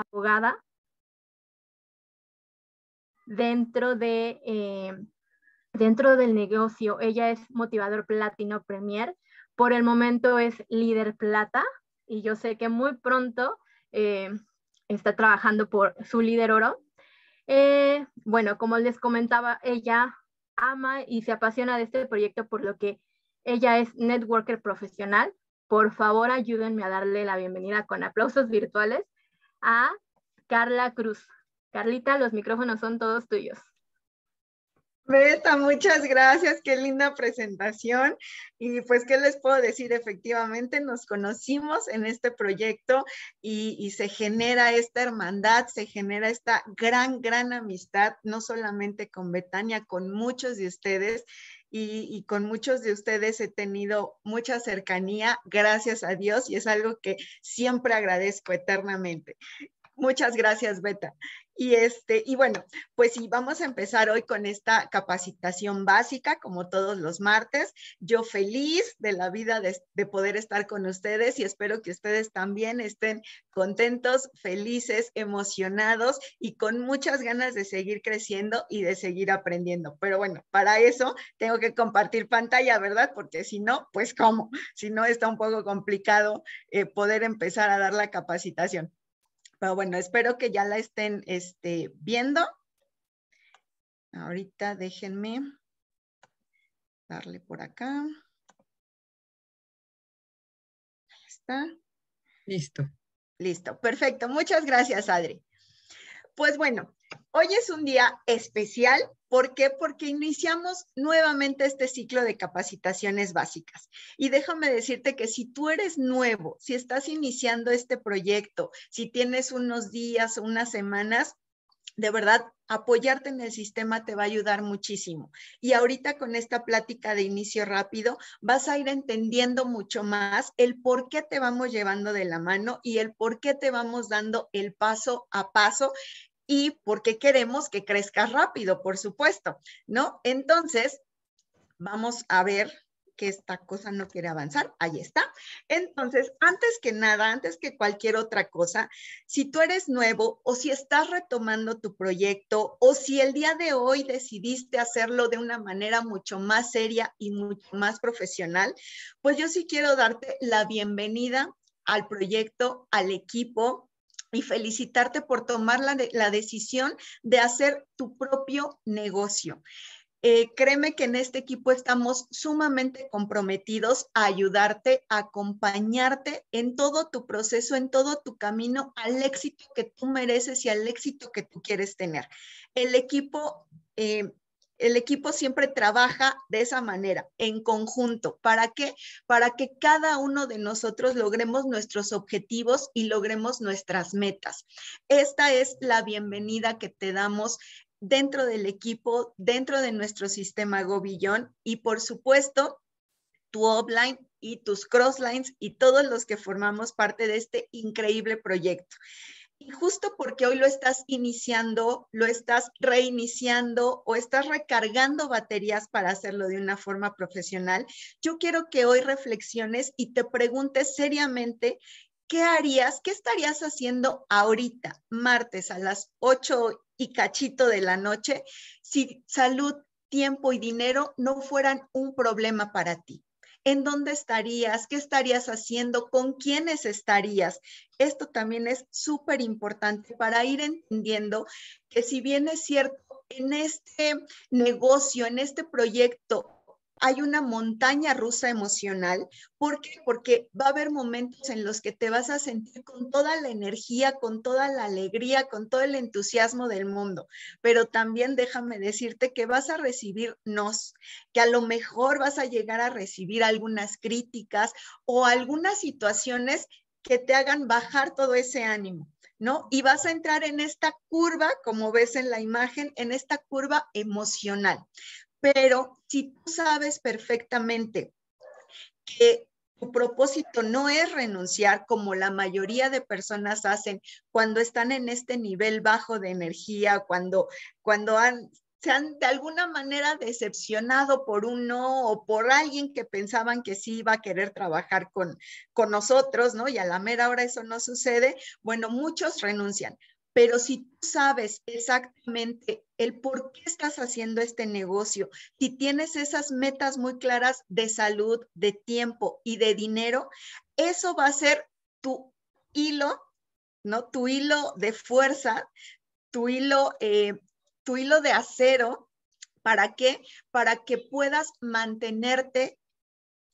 abogada dentro de eh, dentro del negocio. Ella es motivador platino premier. Por el momento es líder plata y yo sé que muy pronto eh, está trabajando por su líder oro. Eh, bueno, como les comentaba, ella ama y se apasiona de este proyecto por lo que ella es networker profesional. Por favor, ayúdenme a darle la bienvenida con aplausos virtuales a Carla Cruz. Carlita, los micrófonos son todos tuyos. Beta, muchas gracias, qué linda presentación. Y pues, ¿qué les puedo decir? Efectivamente, nos conocimos en este proyecto y, se genera esta hermandad, se genera esta gran, gran amistad, no solamente con Betania, con muchos de ustedes. Y, con muchos de ustedes he tenido mucha cercanía, gracias a Dios, y es algo que siempre agradezco eternamente. Muchas gracias, Beta. Y, este, y bueno, pues sí, vamos a empezar hoy con esta capacitación básica, como todos los martes. Yo feliz de la vida de, de, poder estar con ustedes y espero que ustedes también estén contentos, felices, emocionados y con muchas ganas de seguir creciendo y de seguir aprendiendo. Pero bueno, para eso tengo que compartir pantalla, ¿verdad? Porque si no, pues cómo, si no está un poco complicado eh, poder empezar a dar la capacitación. Pero bueno, espero que ya la estén este, viendo. Ahorita déjenme darle por acá. Ahí está. Listo. Listo, perfecto. Muchas gracias, Adri. Pues bueno, hoy es un día especial. ¿Por qué? Porque iniciamos nuevamente este ciclo de capacitaciones básicas. Y déjame decirte que si tú eres nuevo, si estás iniciando este proyecto, si tienes unos días unas semanas, de verdad, apoyarte en el sistema te va a ayudar muchísimo. Y ahorita con esta plática de inicio rápido, vas a ir entendiendo mucho más el por qué te vamos llevando de la mano y el por qué te vamos dando el paso a paso y porque queremos que crezca rápido, por supuesto, ¿no? Entonces, vamos a ver que esta cosa no quiere avanzar. Ahí está. Entonces, antes que nada, antes que cualquier otra cosa, si tú eres nuevo o si estás retomando tu proyecto o si el día de hoy decidiste hacerlo de una manera mucho más seria y mucho más profesional, pues yo sí quiero darte la bienvenida al proyecto, al equipo, y felicitarte por tomar la, la, decisión de hacer tu propio negocio. Eh, créeme que en este equipo estamos sumamente comprometidos a ayudarte, a acompañarte en todo tu proceso, en todo tu camino al éxito que tú mereces y al éxito que tú quieres tener. El equipo eh, el equipo siempre trabaja de esa manera, en conjunto. ¿Para qué? Para que cada uno de nosotros logremos nuestros objetivos y logremos nuestras metas. Esta es la bienvenida que te damos dentro del equipo, dentro de nuestro sistema Gobillón y por supuesto tu offline y tus crosslines y todos los que formamos parte de este increíble proyecto. Y justo porque hoy lo estás iniciando, lo estás reiniciando o estás recargando baterías para hacerlo de una forma profesional, yo quiero que hoy reflexiones y te preguntes seriamente ¿qué harías? ¿Qué estarías haciendo ahorita, martes a las 8 y cachito de la noche, si salud, tiempo y dinero no fueran un problema para ti? En dónde estarías, qué estarías haciendo, con quiénes estarías. Esto también es súper importante para ir entendiendo que si bien es cierto, en este negocio, en este proyecto, hay una montaña rusa emocional. ¿Por qué? Porque va a haber momentos en los que te vas a sentir con toda la energía, con toda la alegría, con todo el entusiasmo del mundo. Pero también déjame decirte que vas a recibir nos, que a lo mejor vas a llegar a recibir algunas críticas o algunas situaciones que te hagan bajar todo ese ánimo. ¿no? Y vas a entrar en esta curva, como ves en la imagen, en esta curva emocional. Pero si tú sabes perfectamente que tu propósito no es renunciar como la mayoría de personas hacen cuando están en este nivel bajo de energía, cuando, cuando han se han de alguna manera decepcionado por uno o por alguien que pensaban que sí iba a querer trabajar con, con nosotros, ¿no? Y a la mera hora eso no sucede, bueno, muchos renuncian. Pero si tú sabes exactamente el por qué estás haciendo este negocio, si tienes esas metas muy claras de salud, de tiempo y de dinero, eso va a ser tu hilo, ¿no? Tu hilo de fuerza, tu hilo eh, tu hilo de acero. ¿Para qué? Para que puedas mantenerte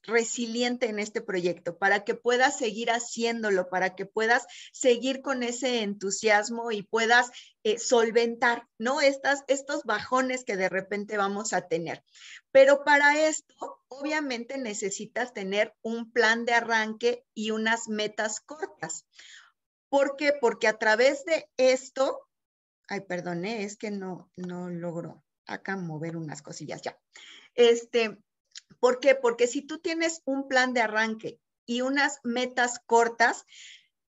resiliente en este proyecto, para que puedas seguir haciéndolo, para que puedas seguir con ese entusiasmo y puedas eh, solventar, ¿no? Estas, estos bajones que de repente vamos a tener. Pero para esto, obviamente necesitas tener un plan de arranque y unas metas cortas. ¿Por qué? Porque a través de esto Ay, perdone, es que no, no logro acá mover unas cosillas ya. Este, ¿por qué? Porque si tú tienes un plan de arranque y unas metas cortas,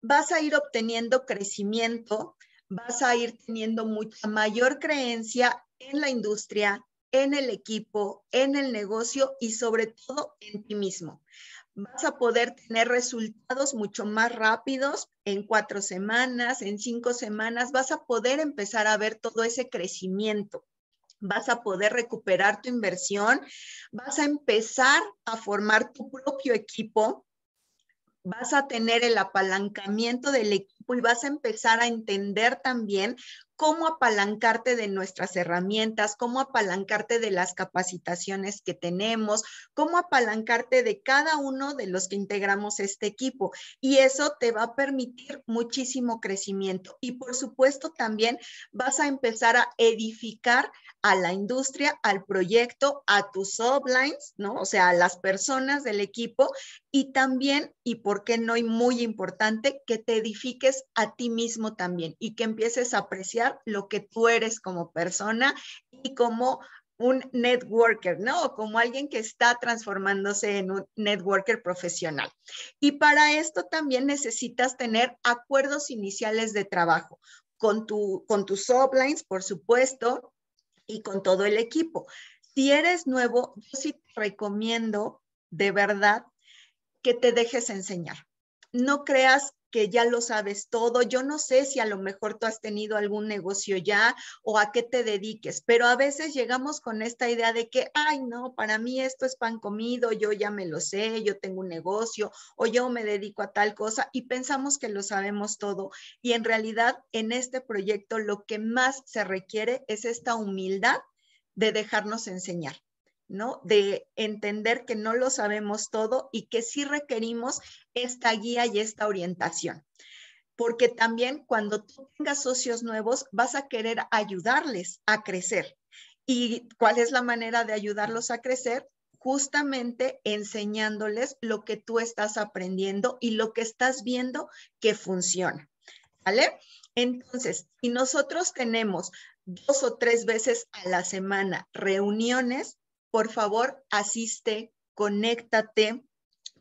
vas a ir obteniendo crecimiento, vas a ir teniendo mucha mayor creencia en la industria, en el equipo, en el negocio y sobre todo en ti mismo vas a poder tener resultados mucho más rápidos en cuatro semanas, en cinco semanas, vas a poder empezar a ver todo ese crecimiento. Vas a poder recuperar tu inversión, vas a empezar a formar tu propio equipo, vas a tener el apalancamiento del equipo y vas a empezar a entender también cómo apalancarte de nuestras herramientas, cómo apalancarte de las capacitaciones que tenemos, cómo apalancarte de cada uno de los que integramos este equipo. Y eso te va a permitir muchísimo crecimiento. Y por supuesto también vas a empezar a edificar a la industria, al proyecto, a tus sublines, ¿no? O sea, a las personas del equipo y también, y por qué no, y muy importante, que te edifiques a ti mismo también y que empieces a apreciar lo que tú eres como persona y como un networker, ¿no? como alguien que está transformándose en un networker profesional. Y para esto también necesitas tener acuerdos iniciales de trabajo con, tu, con tus sublines, por supuesto, y con todo el equipo. Si eres nuevo, yo sí te recomiendo de verdad que te dejes enseñar. No creas que ya lo sabes todo. Yo no sé si a lo mejor tú has tenido algún negocio ya o a qué te dediques, pero a veces llegamos con esta idea de que, ay, no, para mí esto es pan comido, yo ya me lo sé, yo tengo un negocio o yo me dedico a tal cosa y pensamos que lo sabemos todo. Y en realidad en este proyecto lo que más se requiere es esta humildad de dejarnos enseñar. ¿No? De entender que no lo sabemos todo y que sí requerimos esta guía y esta orientación. Porque también cuando tú tengas socios nuevos, vas a querer ayudarles a crecer. ¿Y cuál es la manera de ayudarlos a crecer? Justamente enseñándoles lo que tú estás aprendiendo y lo que estás viendo que funciona. ¿Vale? Entonces, si nosotros tenemos dos o tres veces a la semana reuniones, por favor, asiste, conéctate,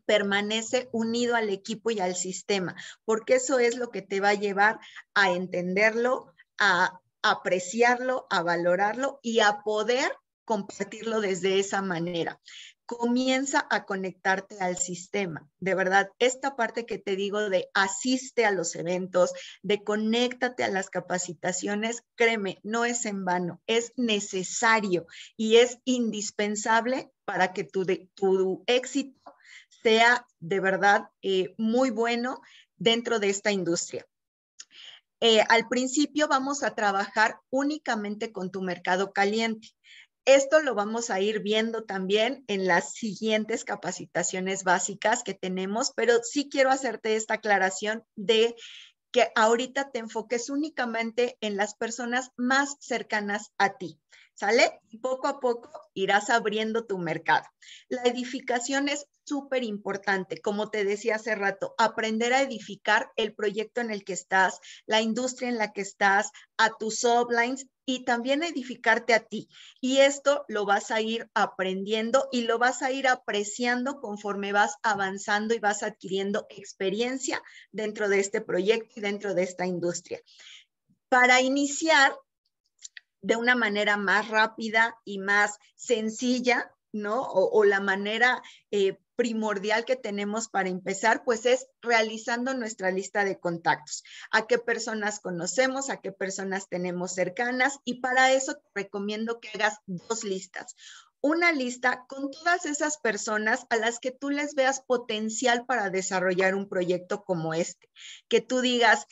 permanece unido al equipo y al sistema, porque eso es lo que te va a llevar a entenderlo, a apreciarlo, a valorarlo y a poder compartirlo desde esa manera comienza a conectarte al sistema. De verdad, esta parte que te digo de asiste a los eventos, de conéctate a las capacitaciones, créeme, no es en vano, es necesario y es indispensable para que tu, tu éxito sea de verdad eh, muy bueno dentro de esta industria. Eh, al principio vamos a trabajar únicamente con tu mercado caliente. Esto lo vamos a ir viendo también en las siguientes capacitaciones básicas que tenemos, pero sí quiero hacerte esta aclaración de que ahorita te enfoques únicamente en las personas más cercanas a ti. ¿Sale? poco a poco irás abriendo tu mercado. La edificación es súper importante, como te decía hace rato, aprender a edificar el proyecto en el que estás, la industria en la que estás, a tus sublines y también edificarte a ti. Y esto lo vas a ir aprendiendo y lo vas a ir apreciando conforme vas avanzando y vas adquiriendo experiencia dentro de este proyecto y dentro de esta industria. Para iniciar, de una manera más rápida y más sencilla, ¿no? O, la manera eh, primordial que tenemos para empezar, pues es realizando nuestra lista de contactos. A qué personas conocemos, a qué personas tenemos cercanas y para eso te recomiendo que hagas dos listas una lista con todas esas personas a las que tú les veas potencial para desarrollar un proyecto como este. Que tú digas,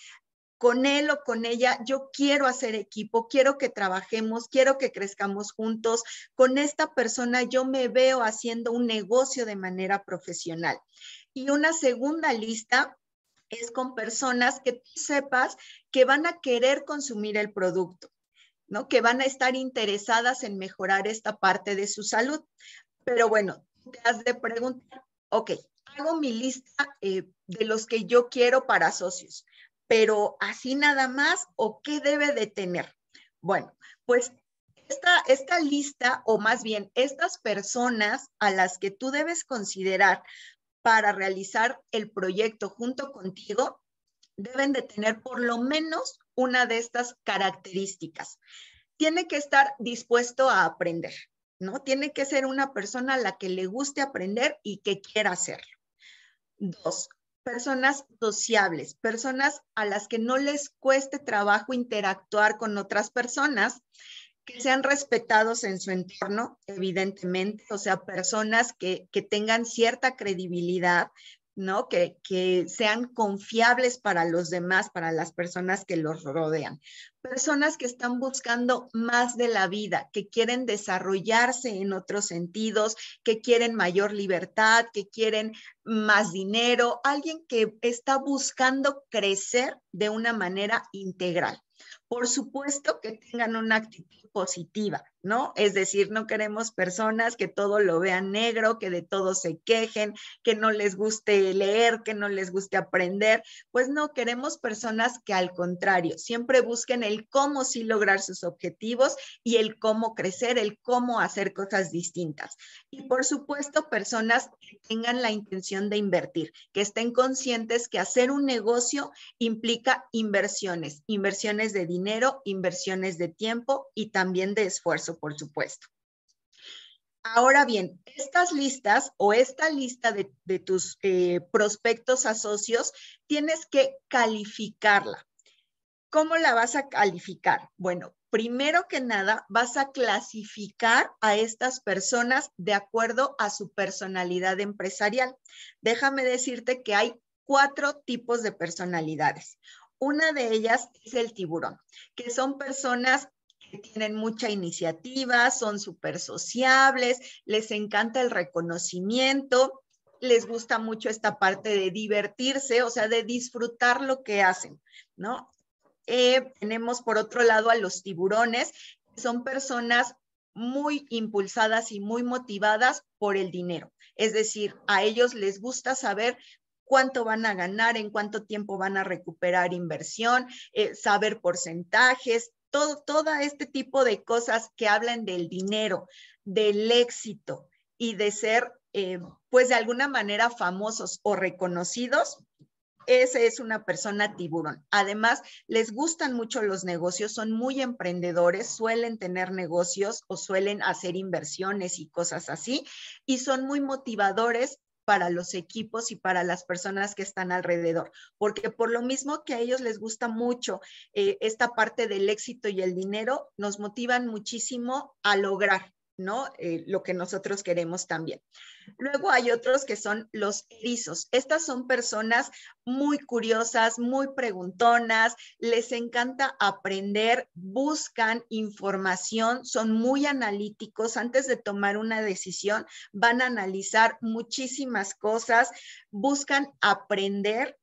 con él o con ella, yo quiero hacer equipo, quiero que trabajemos, quiero que crezcamos juntos. Con esta persona yo me veo haciendo un negocio de manera profesional. Y una segunda lista es con personas que tú sepas que van a querer consumir el producto, ¿no? Que van a estar interesadas en mejorar esta parte de su salud. Pero bueno, te has de preguntar, ok, hago mi lista eh, de los que yo quiero para socios pero así nada más o qué debe de tener. Bueno, pues esta, esta lista, o más bien estas personas a las que tú debes considerar para realizar el proyecto junto contigo, deben de tener por lo menos una de estas características. Tiene que estar dispuesto a aprender, ¿no? Tiene que ser una persona a la que le guste aprender y que quiera hacerlo. Dos, personas sociables, personas a las que no les cueste trabajo interactuar con otras personas, que sean respetados en su entorno, evidentemente, o sea, personas que, que tengan cierta credibilidad, ¿no? Que, que, sean confiables para los demás, para las personas que los rodean. Personas que están buscando más de la vida, que quieren desarrollarse en otros sentidos, que quieren mayor libertad, que quieren más dinero, alguien que está buscando crecer de una manera integral. Por supuesto que tengan una actitud positiva, ¿no? Es decir, no queremos personas que todo lo vean negro, que de todo se quejen, que no les guste leer, que no les guste aprender. Pues no, queremos personas que al contrario, siempre busquen el cómo sí lograr sus objetivos y el cómo crecer, el cómo hacer cosas distintas. Y por supuesto, personas que tengan la intención de invertir, que estén conscientes que hacer un negocio implica inversiones, inversiones de dinero, inversiones de tiempo y también de esfuerzo, por supuesto. Ahora bien, estas listas o esta lista de, tus eh, prospectos a socios, tienes que calificarla. ¿Cómo la vas a calificar? Bueno, primero que nada, vas a clasificar a estas personas de acuerdo a su personalidad empresarial. Déjame decirte que hay cuatro tipos de personalidades. Una de ellas es el tiburón, que son personas que tienen mucha iniciativa, son súper sociables, les encanta el reconocimiento, les gusta mucho esta parte de divertirse, o sea, de disfrutar lo que hacen, ¿no? Eh, tenemos por otro lado a los tiburones, que son personas muy impulsadas y muy motivadas por el dinero. Es decir, a ellos les gusta saber cuánto van a ganar, en cuánto tiempo van a recuperar inversión, eh, saber porcentajes, todo, este tipo de cosas que hablan del dinero, del éxito y de ser, eh, pues de alguna manera famosos o reconocidos, ese es una persona tiburón. Además, les gustan mucho los negocios, son muy emprendedores, suelen tener negocios o suelen hacer inversiones y cosas así, y son muy motivadores para los equipos y para las personas que están alrededor, porque por lo mismo que a ellos les gusta mucho eh, esta parte del éxito y el dinero, nos motivan muchísimo a lograr ¿no? Eh, lo que nosotros queremos también. Luego hay otros que son los erizos. Estas son personas muy curiosas, muy preguntonas, les encanta aprender, buscan información, son muy analíticos. Antes de tomar una decisión, van a analizar muchísimas cosas, buscan aprender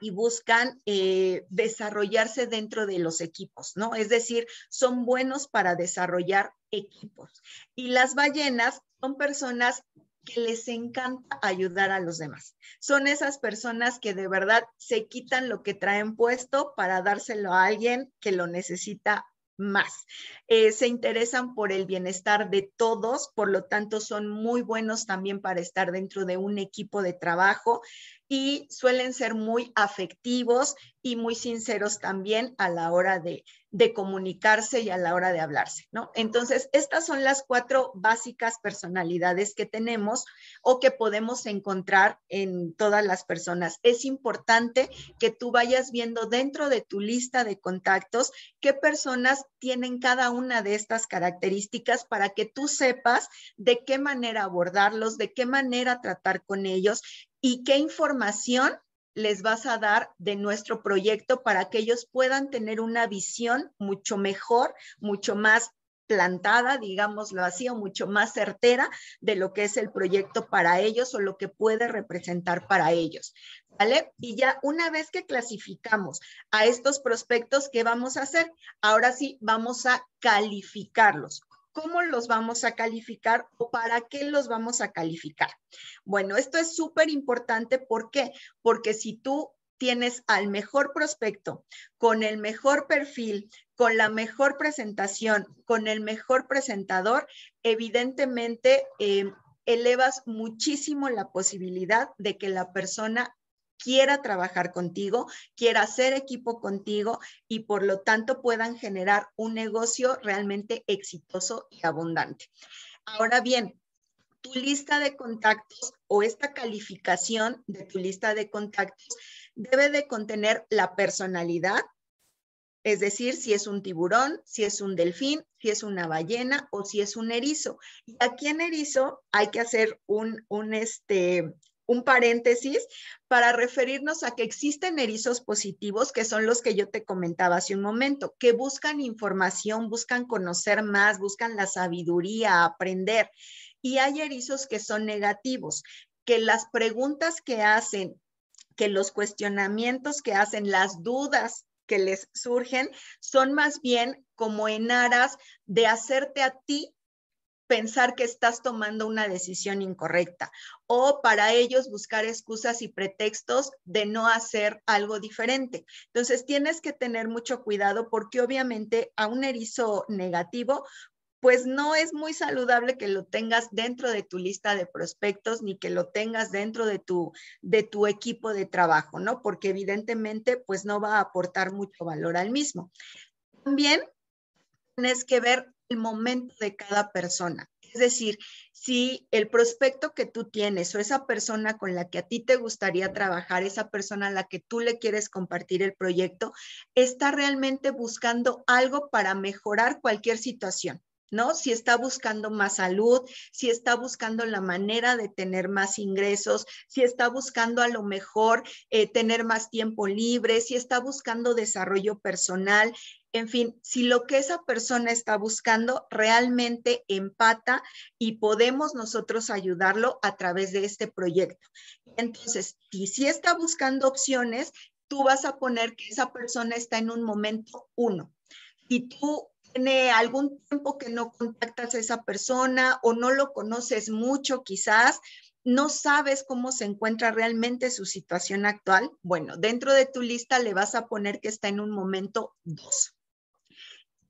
y buscan eh, desarrollarse dentro de los equipos, ¿no? Es decir, son buenos para desarrollar equipos. Y las ballenas son personas que les encanta ayudar a los demás. Son esas personas que de verdad se quitan lo que traen puesto para dárselo a alguien que lo necesita más. Eh, se interesan por el bienestar de todos, por lo tanto son muy buenos también para estar dentro de un equipo de trabajo y suelen ser muy afectivos y muy sinceros también a la hora de, de comunicarse y a la hora de hablarse, ¿no? Entonces, estas son las cuatro básicas personalidades que tenemos o que podemos encontrar en todas las personas. Es importante que tú vayas viendo dentro de tu lista de contactos qué personas tienen cada una de estas características para que tú sepas de qué manera abordarlos, de qué manera tratar con ellos y qué información les vas a dar de nuestro proyecto para que ellos puedan tener una visión mucho mejor, mucho más plantada, digámoslo así, o mucho más certera de lo que es el proyecto para ellos o lo que puede representar para ellos. ¿Vale? Y ya una vez que clasificamos a estos prospectos, ¿qué vamos a hacer? Ahora sí, vamos a calificarlos. ¿Cómo los vamos a calificar o para qué los vamos a calificar? Bueno, esto es súper importante. ¿Por qué? Porque si tú tienes al mejor prospecto, con el mejor perfil, con la mejor presentación, con el mejor presentador, evidentemente eh, elevas muchísimo la posibilidad de que la persona quiera trabajar contigo, quiera hacer equipo contigo y por lo tanto puedan generar un negocio realmente exitoso y abundante. Ahora bien, tu lista de contactos o esta calificación de tu lista de contactos debe de contener la personalidad, es decir, si es un tiburón, si es un delfín, si es una ballena o si es un erizo. Y aquí en erizo hay que hacer un, un, este, un paréntesis para referirnos a que existen erizos positivos, que son los que yo te comentaba hace un momento, que buscan información, buscan conocer más, buscan la sabiduría, aprender. Y hay erizos que son negativos, que las preguntas que hacen, que los cuestionamientos que hacen, las dudas que les surgen, son más bien como en aras de hacerte a ti pensar que estás tomando una decisión incorrecta o para ellos buscar excusas y pretextos de no hacer algo diferente. Entonces tienes que tener mucho cuidado porque obviamente a un erizo negativo pues no es muy saludable que lo tengas dentro de tu lista de prospectos ni que lo tengas dentro de tu, de tu equipo de trabajo, ¿no? Porque evidentemente pues no va a aportar mucho valor al mismo. También tienes que ver el momento de cada persona. Es decir, si el prospecto que tú tienes o esa persona con la que a ti te gustaría trabajar, esa persona a la que tú le quieres compartir el proyecto, está realmente buscando algo para mejorar cualquier situación. ¿no? Si está buscando más salud, si está buscando la manera de tener más ingresos, si está buscando a lo mejor eh, tener más tiempo libre, si está buscando desarrollo personal, en fin, si lo que esa persona está buscando realmente empata y podemos nosotros ayudarlo a través de este proyecto. Entonces, si, está buscando opciones, tú vas a poner que esa persona está en un momento uno. Si tú tiene algún tiempo que no contactas a esa persona o no lo conoces mucho quizás, no sabes cómo se encuentra realmente su situación actual, bueno, dentro de tu lista le vas a poner que está en un momento dos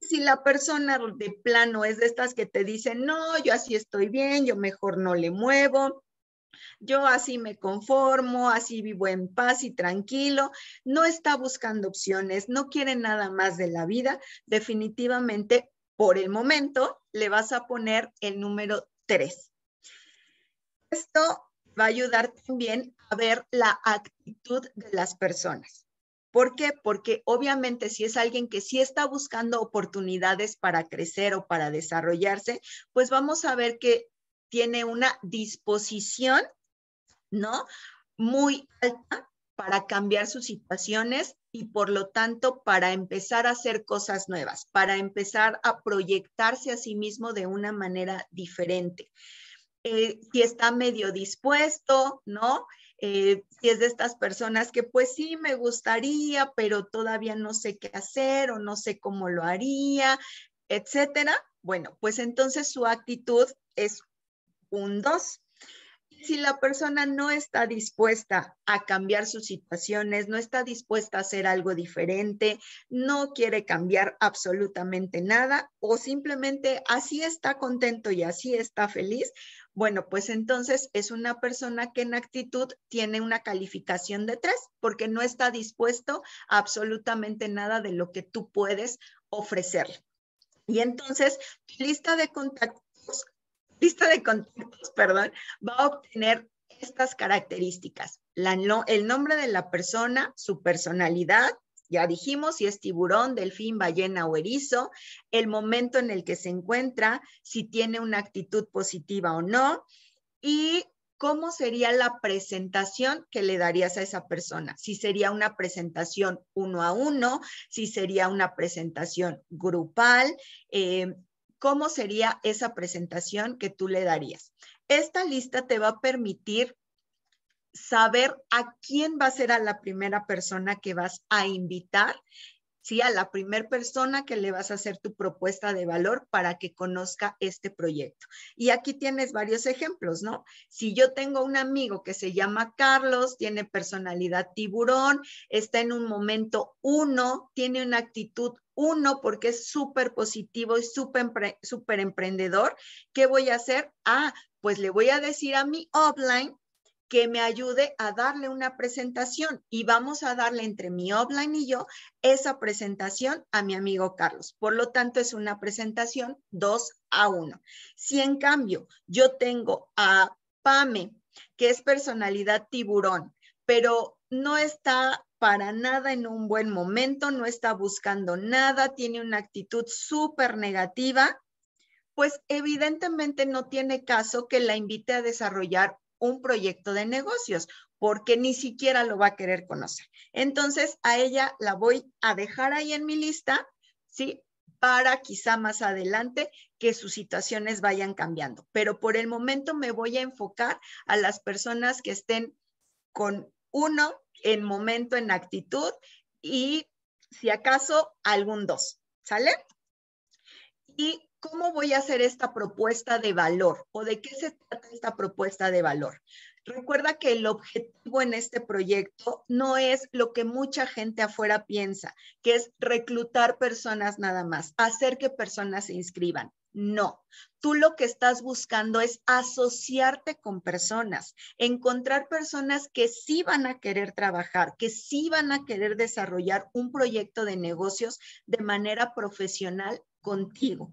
si la persona de plano es de estas que te dicen, no, yo así estoy bien, yo mejor no le muevo, yo así me conformo, así vivo en paz y tranquilo, no está buscando opciones, no quiere nada más de la vida, definitivamente por el momento le vas a poner el número 3. Esto va a ayudar también a ver la actitud de las personas. ¿Por qué? Porque obviamente si es alguien que sí está buscando oportunidades para crecer o para desarrollarse, pues vamos a ver que tiene una disposición, ¿no? Muy alta para cambiar sus situaciones y por lo tanto para empezar a hacer cosas nuevas, para empezar a proyectarse a sí mismo de una manera diferente. Eh, si está medio dispuesto, ¿no? Eh, si es de estas personas que pues sí me gustaría, pero todavía no sé qué hacer o no sé cómo lo haría, etcétera. Bueno, pues entonces su actitud es un 2. Si la persona no está dispuesta a cambiar sus situaciones, no está dispuesta a hacer algo diferente, no quiere cambiar absolutamente nada o simplemente así está contento y así está feliz, bueno, pues entonces es una persona que en actitud tiene una calificación de tres porque no está dispuesto a absolutamente nada de lo que tú puedes ofrecerle. Y entonces, lista de contactos, lista de contactos, perdón, va a obtener estas características. el nombre de la persona, su personalidad, ya dijimos si es tiburón, delfín, ballena o erizo, el momento en el que se encuentra, si tiene una actitud positiva o no y cómo sería la presentación que le darías a esa persona. Si sería una presentación uno a uno, si sería una presentación grupal, eh, cómo sería esa presentación que tú le darías. Esta lista te va a permitir saber a quién va a ser a la primera persona que vas a invitar, ¿sí? A la primera persona que le vas a hacer tu propuesta de valor para que conozca este proyecto. Y aquí tienes varios ejemplos, ¿no? Si yo tengo un amigo que se llama Carlos, tiene personalidad tiburón, está en un momento uno, tiene una actitud uno porque es súper positivo y súper emprendedor, ¿qué voy a hacer? Ah, pues le voy a decir a mi offline que me ayude a darle una presentación y vamos a darle entre mi offline y yo esa presentación a mi amigo Carlos. Por lo tanto, es una presentación 2 a 1. Si en cambio yo tengo a Pame, que es personalidad tiburón, pero no está para nada en un buen momento, no está buscando nada, tiene una actitud súper negativa, pues evidentemente no tiene caso que la invite a desarrollar un proyecto de negocios, porque ni siquiera lo va a querer conocer. Entonces, a ella la voy a dejar ahí en mi lista, ¿sí? Para quizá más adelante que sus situaciones vayan cambiando. Pero por el momento me voy a enfocar a las personas que estén con uno en momento, en actitud y si acaso algún dos. ¿Sale? Y ¿cómo voy a hacer esta propuesta de valor o de qué se trata esta propuesta de valor? Recuerda que el objetivo en este proyecto no es lo que mucha gente afuera piensa, que es reclutar personas nada más, hacer que personas se inscriban. No, tú lo que estás buscando es asociarte con personas, encontrar personas que sí van a querer trabajar, que sí van a querer desarrollar un proyecto de negocios de manera profesional contigo.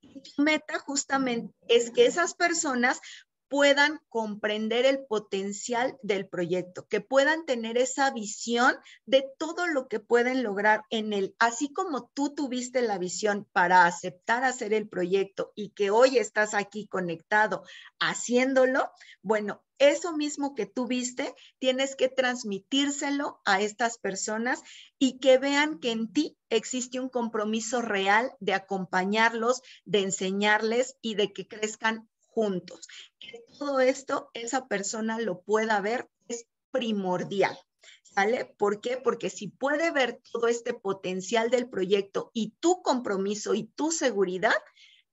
Tu meta justamente es que esas personas puedan comprender el potencial del proyecto, que puedan tener esa visión de todo lo que pueden lograr en él, así como tú tuviste la visión para aceptar hacer el proyecto y que hoy estás aquí conectado haciéndolo, bueno, eso mismo que tú viste, tienes que transmitírselo a estas personas y que vean que en ti existe un compromiso real de acompañarlos, de enseñarles y de que crezcan juntos. Que todo esto esa persona lo pueda ver es primordial. ¿Sale? ¿Por qué? Porque si puede ver todo este potencial del proyecto y tu compromiso y tu seguridad,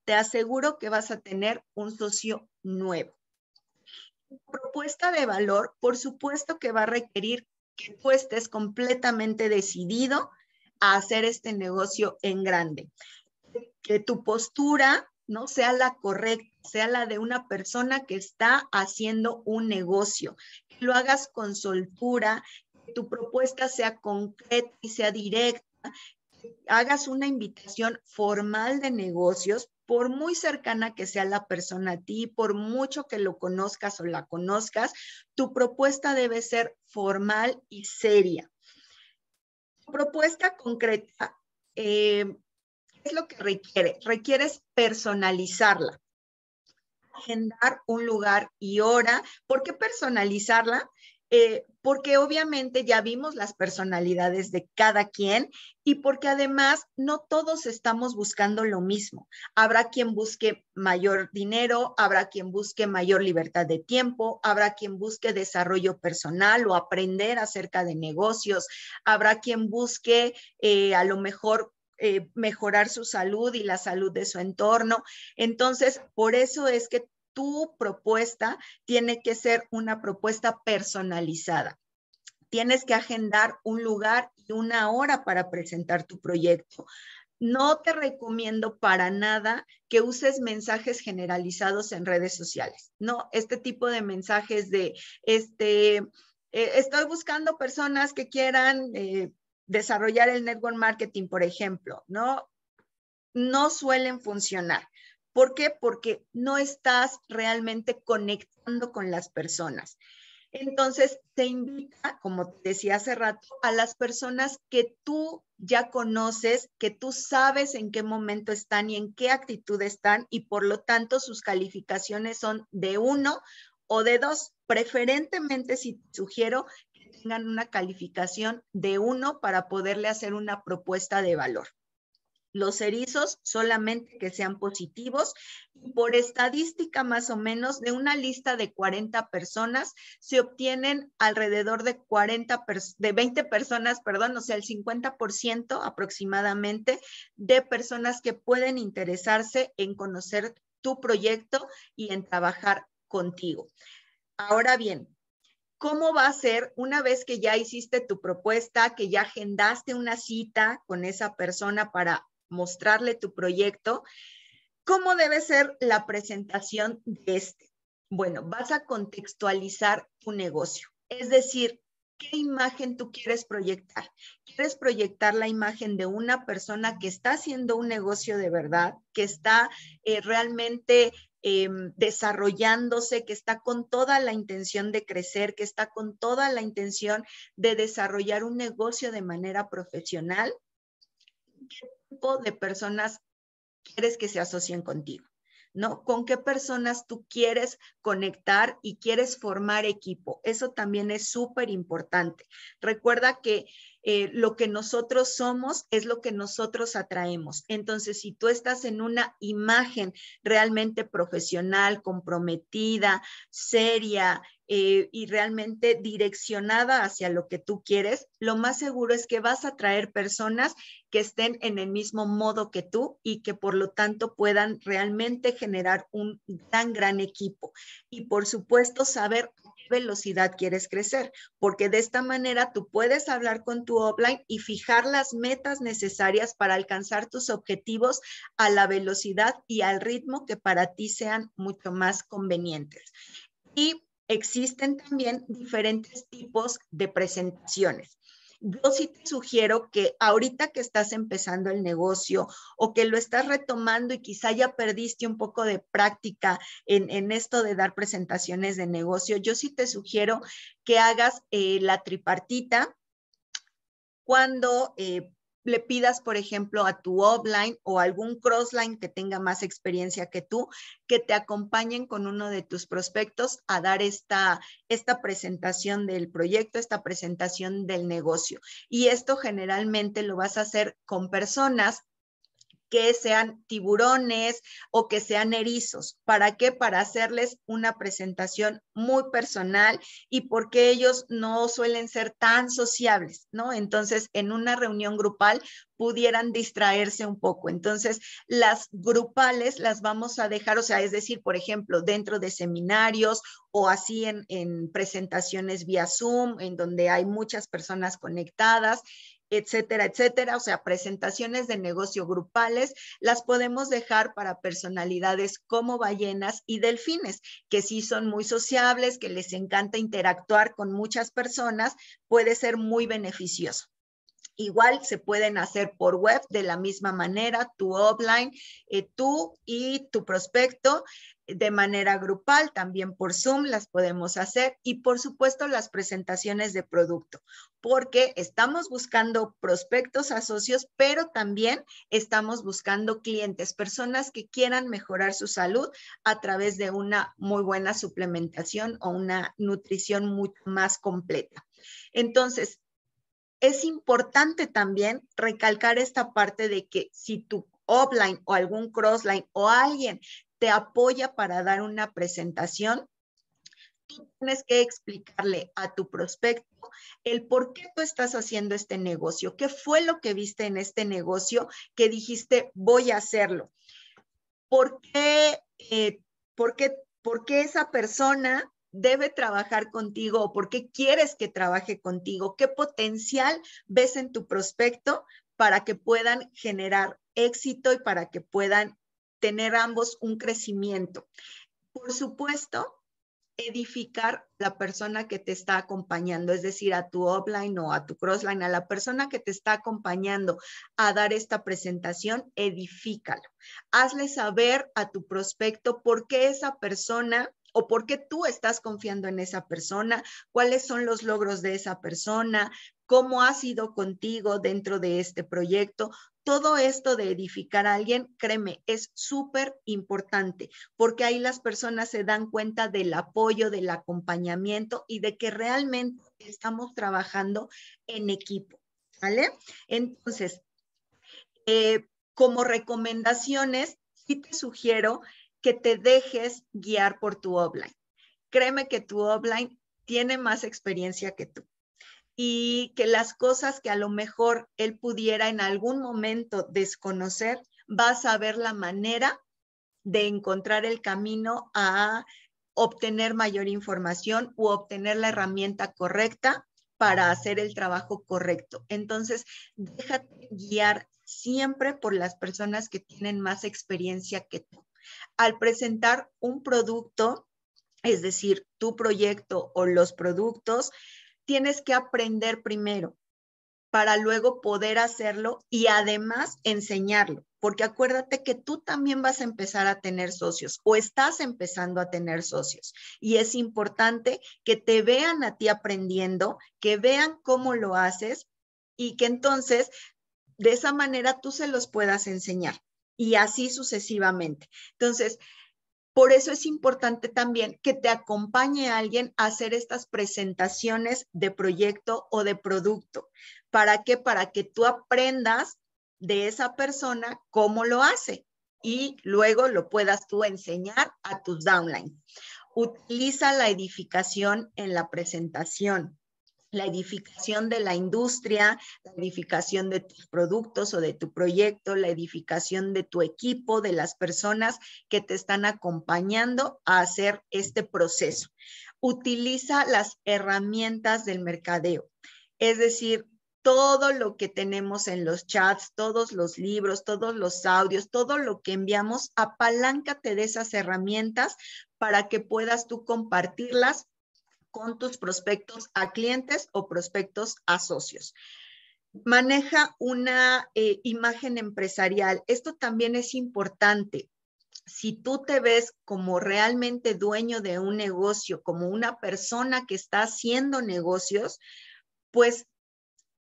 te aseguro que vas a tener un socio nuevo. Propuesta de valor, por supuesto que va a requerir que tú estés completamente decidido a hacer este negocio en grande. Que tu postura no sea la correcta sea la de una persona que está haciendo un negocio, que lo hagas con soltura, que tu propuesta sea concreta y sea directa, que hagas una invitación formal de negocios, por muy cercana que sea la persona a ti, por mucho que lo conozcas o la conozcas, tu propuesta debe ser formal y seria. Tu propuesta concreta, eh, ¿qué es lo que requiere? Requieres personalizarla agendar un lugar y hora. ¿Por qué personalizarla? Eh, porque obviamente ya vimos las personalidades de cada quien y porque además no todos estamos buscando lo mismo. Habrá quien busque mayor dinero, habrá quien busque mayor libertad de tiempo, habrá quien busque desarrollo personal o aprender acerca de negocios, habrá quien busque eh, a lo mejor eh, mejorar su salud y la salud de su entorno. Entonces, por eso es que tu propuesta tiene que ser una propuesta personalizada. Tienes que agendar un lugar y una hora para presentar tu proyecto. No te recomiendo para nada que uses mensajes generalizados en redes sociales. No, este tipo de mensajes de, este, eh, estoy buscando personas que quieran eh, desarrollar el network marketing, por ejemplo, ¿no? No suelen funcionar. ¿Por qué? Porque no estás realmente conectando con las personas. Entonces, te invita, como te decía hace rato, a las personas que tú ya conoces, que tú sabes en qué momento están y en qué actitud están y por lo tanto sus calificaciones son de uno o de dos. Preferentemente, si te sugiero tengan una calificación de uno para poderle hacer una propuesta de valor los erizos solamente que sean positivos. Por estadística más o menos, de una lista de 40 personas, se obtienen alrededor de 40, de 20 personas, perdón, o sea, el 50% aproximadamente de personas que pueden interesarse en conocer tu proyecto y en trabajar contigo. Ahora bien, ¿cómo va a ser una vez que ya hiciste tu propuesta, que ya agendaste una cita con esa persona para mostrarle tu proyecto, ¿cómo debe ser la presentación de este? Bueno, vas a contextualizar tu negocio, es decir, ¿qué imagen tú quieres proyectar? ¿Quieres proyectar la imagen de una persona que está haciendo un negocio de verdad, que está eh, realmente em, desarrollándose, que está con toda la intención de crecer, que está con toda la intención de desarrollar un negocio de manera profesional? de personas quieres que se asocien contigo? ¿No? ¿Con qué personas tú quieres conectar y quieres formar equipo? Eso también es súper importante. Recuerda que eh, lo que nosotros somos es lo que nosotros atraemos. Entonces, si tú estás en una imagen realmente profesional, comprometida, seria, eh, y realmente direccionada hacia lo que tú quieres, lo más seguro es que vas a traer personas que estén en el mismo modo que tú y que por lo tanto puedan realmente generar un gran, gran equipo. Y por supuesto, saber qué velocidad quieres crecer, porque de esta manera tú puedes hablar con tu offline y fijar las metas necesarias para alcanzar tus objetivos a la velocidad y al ritmo que para ti sean mucho más convenientes. Y existen también diferentes tipos de presentaciones. Yo sí te sugiero que ahorita que estás empezando el negocio o que lo estás retomando y quizá ya perdiste un poco de práctica en, esto de dar presentaciones de negocio, yo sí te sugiero que hagas eh, la tripartita cuando eh, le pidas, por ejemplo, a tu offline o algún crossline que tenga más experiencia que tú, que te acompañen con uno de tus prospectos a dar esta, esta presentación del proyecto, esta presentación del negocio. Y esto generalmente lo vas a hacer con personas que sean tiburones o que sean erizos. ¿Para qué? Para hacerles una presentación muy personal y porque ellos no suelen ser tan sociables, ¿no? Entonces, en una reunión grupal pudieran distraerse un poco. Entonces, las grupales las vamos a dejar, o sea, es decir, por ejemplo, dentro de seminarios o así en, en presentaciones vía Zoom, en donde hay muchas personas conectadas etcétera, etcétera. O sea, presentaciones de negocio grupales las podemos dejar para personalidades como ballenas y delfines, que sí son muy sociables, que les encanta interactuar con muchas personas, puede ser muy beneficioso. Igual se pueden hacer por web de la misma manera, tu offline, eh, tú y tu prospecto de manera grupal, también por Zoom las podemos hacer y por supuesto las presentaciones de producto, porque estamos buscando prospectos a socios, pero también estamos buscando clientes, personas que quieran mejorar su salud a través de una muy buena suplementación o una nutrición mucho más completa. Entonces, es importante también recalcar esta parte de que si tu offline o algún crossline o alguien te apoya para dar una presentación, tú tienes que explicarle a tu prospecto el por qué tú estás haciendo este negocio, qué fue lo que viste en este negocio que dijiste voy a hacerlo, por qué, eh, por qué por qué esa persona debe trabajar contigo o por qué quieres que trabaje contigo, qué potencial ves en tu prospecto para que puedan generar éxito y para que puedan tener ambos un crecimiento. Por supuesto, edificar la persona que te está acompañando, es decir, a tu offline o a tu crossline, a la persona que te está acompañando a dar esta presentación, edifícalo. Hazle saber a tu prospecto por qué esa persona o por qué tú estás confiando en esa persona, cuáles son los logros de esa persona, cómo ha sido contigo dentro de este proyecto. Todo esto de edificar a alguien, créeme, es súper importante porque ahí las personas se dan cuenta del apoyo, del acompañamiento y de que realmente estamos trabajando en equipo. ¿Vale? Entonces, eh, como recomendaciones, sí te sugiero que te dejes guiar por tu offline. Créeme que tu offline tiene más experiencia que tú y que las cosas que a lo mejor él pudiera en algún momento desconocer, vas a ver la manera de encontrar el camino a obtener mayor información u obtener la herramienta correcta para hacer el trabajo correcto. Entonces, déjate guiar siempre por las personas que tienen más experiencia que tú. Al presentar un producto, es decir, tu proyecto o los productos, tienes que aprender primero para luego poder hacerlo y además enseñarlo, porque acuérdate que tú también vas a empezar a tener socios o estás empezando a tener socios y es importante que te vean a ti aprendiendo, que vean cómo lo haces y que entonces de esa manera tú se los puedas enseñar y así sucesivamente. Entonces, por eso es importante también que te acompañe alguien a hacer estas presentaciones de proyecto o de producto. ¿Para qué? Para que tú aprendas de esa persona cómo lo hace y luego lo puedas tú enseñar a tus downlines. Utiliza la edificación en la presentación la edificación de la industria, la edificación de tus productos o de tu proyecto, la edificación de tu equipo, de las personas que te están acompañando a hacer este proceso. Utiliza las herramientas del mercadeo, es decir, todo lo que tenemos en los chats, todos los libros, todos los audios, todo lo que enviamos, apaláncate de esas herramientas para que puedas tú compartirlas con tus prospectos a clientes o prospectos a socios. Maneja una eh, imagen empresarial. Esto también es importante. Si tú te ves como realmente dueño de un negocio, como una persona que está haciendo negocios, pues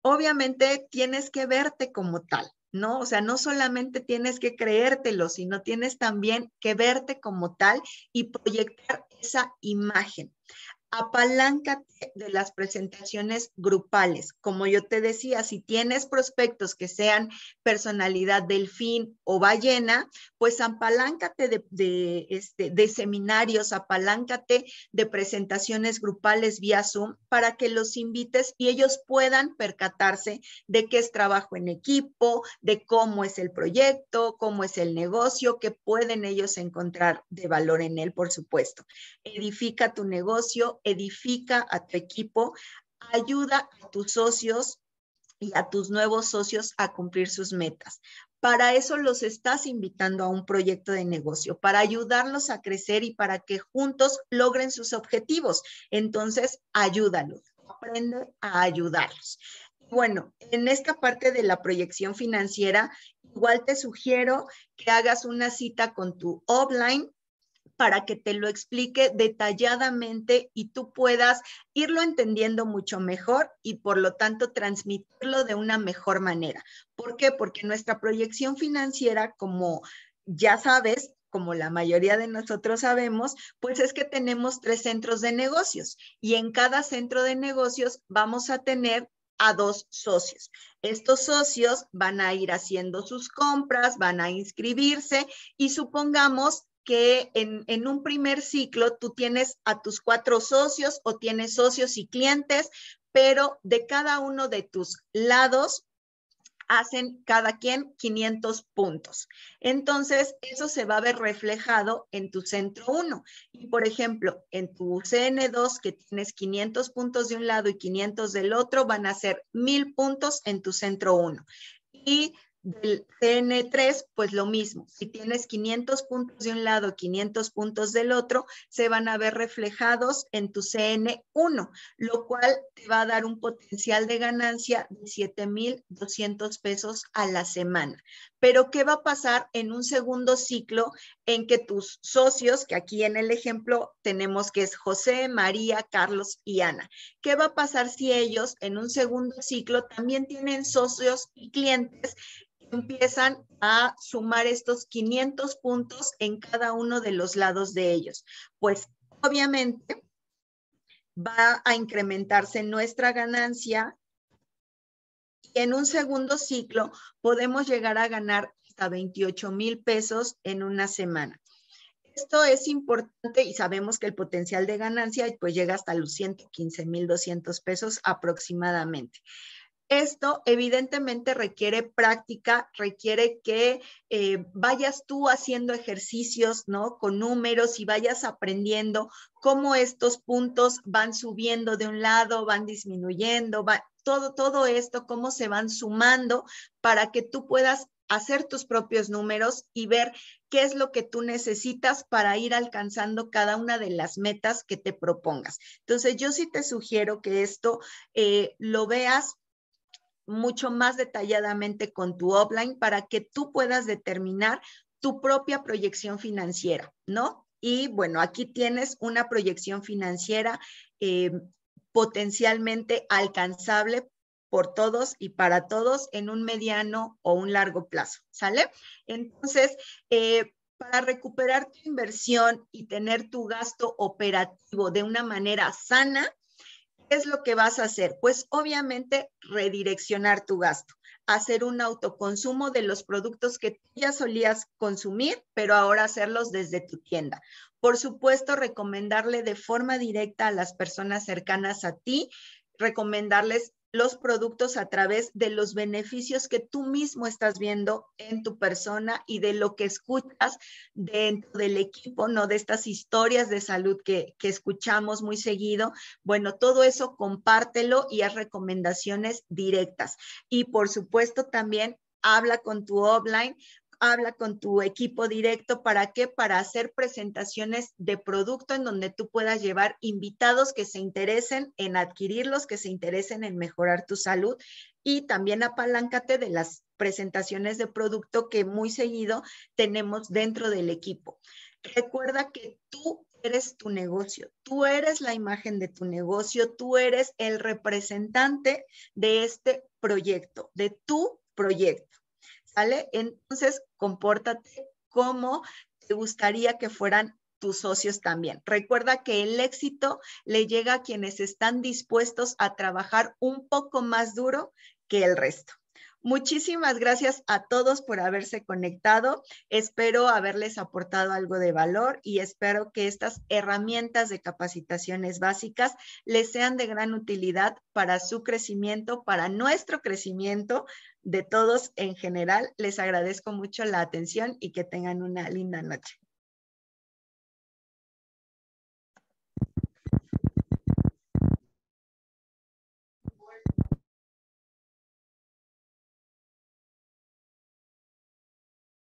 obviamente tienes que verte como tal. ¿no? O sea, no solamente tienes que creértelo, sino tienes también que verte como tal y proyectar esa imagen apaláncate de las presentaciones grupales. Como yo te decía, si tienes prospectos que sean personalidad delfín o ballena, pues apaláncate de, este, de seminarios, apaláncate de presentaciones grupales vía Zoom para que los invites y ellos puedan percatarse de qué es trabajo en equipo, de cómo es el proyecto, cómo es el negocio, que pueden ellos encontrar de valor en él, por supuesto. Edifica tu negocio edifica a tu equipo, ayuda a tus socios y a tus nuevos socios a cumplir sus metas. Para eso los estás invitando a un proyecto de negocio, para ayudarlos a crecer y para que juntos logren sus objetivos. Entonces, ayúdalos, aprende a ayudarlos. Bueno, en esta parte de la proyección financiera, igual te sugiero que hagas una cita con tu offline para que te lo explique detalladamente y tú puedas irlo entendiendo mucho mejor y por lo tanto transmitirlo de una mejor manera. ¿Por qué? Porque nuestra proyección financiera, como ya sabes, como la mayoría de nosotros sabemos, pues es que tenemos tres centros de negocios y en cada centro de negocios vamos a tener a dos socios. Estos socios van a ir haciendo sus compras, van a inscribirse y supongamos que en, un primer ciclo tú tienes a tus cuatro socios o tienes socios y clientes, pero de cada uno de tus lados hacen cada quien 500 puntos. Entonces, eso se va a ver reflejado en tu centro 1. Y por ejemplo, en tu CN2, que tienes 500 puntos de un lado y 500 del otro, van a ser 1000 puntos en tu centro 1. Y del CN3, pues lo mismo. Si tienes 500 puntos de un lado, 500 puntos del otro, se van a ver reflejados en tu CN1, lo cual te va a dar un potencial de ganancia de 7,200 pesos a la semana. Pero, ¿qué va a pasar en un segundo ciclo en que tus socios, que aquí en el ejemplo tenemos que es José, María, Carlos y Ana, ¿qué va a pasar si ellos en un segundo ciclo también tienen socios y clientes empiezan a sumar estos 500 puntos en cada uno de los lados de ellos. Pues obviamente va a incrementarse nuestra ganancia y en un segundo ciclo podemos llegar a ganar hasta 28 mil pesos en una semana. Esto es importante y sabemos que el potencial de ganancia pues llega hasta los 115 mil 200 pesos aproximadamente. Esto evidentemente requiere práctica, requiere que eh, vayas tú haciendo ejercicios, ¿no? Con números y vayas aprendiendo cómo estos puntos van subiendo de un lado, van disminuyendo, todo, todo esto, cómo se van sumando para que tú puedas hacer tus propios números y ver qué es lo que tú necesitas para ir alcanzando cada una de las metas que te propongas. Entonces, yo sí te sugiero que esto eh, lo veas mucho más detalladamente con tu offline para que tú puedas determinar tu propia proyección financiera, ¿no? Y bueno, aquí tienes una proyección financiera eh, potencialmente alcanzable por todos y para todos en un mediano o un largo plazo, ¿sale? Entonces, eh, para recuperar tu inversión y tener tu gasto operativo de una manera sana, ¿qué es lo que vas a hacer? Pues obviamente redireccionar tu gasto, hacer un autoconsumo de los productos que ya solías consumir, pero ahora hacerlos desde tu tienda. Por supuesto, recomendarle de forma directa a las personas cercanas a ti, recomendarles los productos a través de los beneficios que tú mismo estás viendo en tu persona y de lo que escuchas dentro del equipo, ¿no? De estas historias de salud que, que escuchamos muy seguido. Bueno, todo eso compártelo y haz recomendaciones directas. Y por supuesto también habla con tu offline habla con tu equipo directo. ¿Para qué? Para hacer presentaciones de producto en donde tú puedas llevar invitados que se interesen en adquirirlos, que se interesen en mejorar tu salud y también apaláncate de las presentaciones de producto que muy seguido tenemos dentro del equipo. Recuerda que tú eres tu negocio, tú eres la imagen de tu negocio, tú eres el representante de este proyecto, de tu proyecto. Entonces, compórtate como te gustaría que fueran tus socios también. Recuerda que el éxito le llega a quienes están dispuestos a trabajar un poco más duro que el resto. Muchísimas gracias a todos por haberse conectado. Espero haberles aportado algo de valor y espero que estas herramientas de capacitaciones básicas les sean de gran utilidad para su crecimiento, para nuestro crecimiento de todos en general. Les agradezco mucho la atención y que tengan una linda noche.